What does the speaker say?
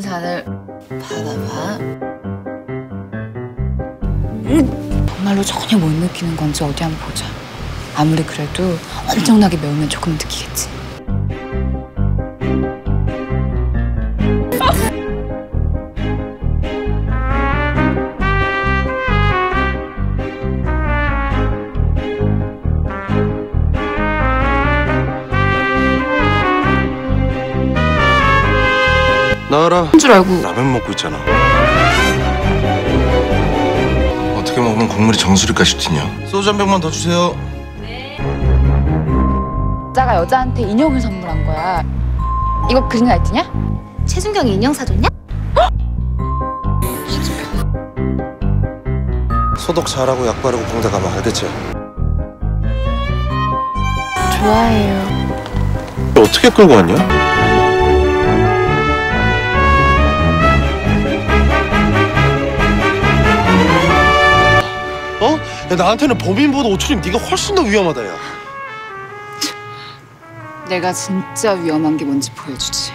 산을 받아봐. 음, 정말로 전혀 못 느끼는 건지 어디 한번 보자. 아무리 그래도 엄청나게 매우면 조금 느끼겠지. 나와라. 한 줄 알고 라면 먹고 있잖아. 어떻게 먹으면 국물이 정수리까지 튀냐? 소주 한 병만 더 주세요. 여자가 여자한테 인형을 선물한 거야. 이거 그린라이 트냐? 최준경이 인형 사줬냐? 소독 잘하고 약 바르고 공대 가면 알겠지? 좋아해요. 어떻게 끌고 왔냐? 어? 야, 나한테는 범인보다 오초림 네가 훨씬 더 위험하다 야. 내가 진짜 위험한 게 뭔지 보여주지.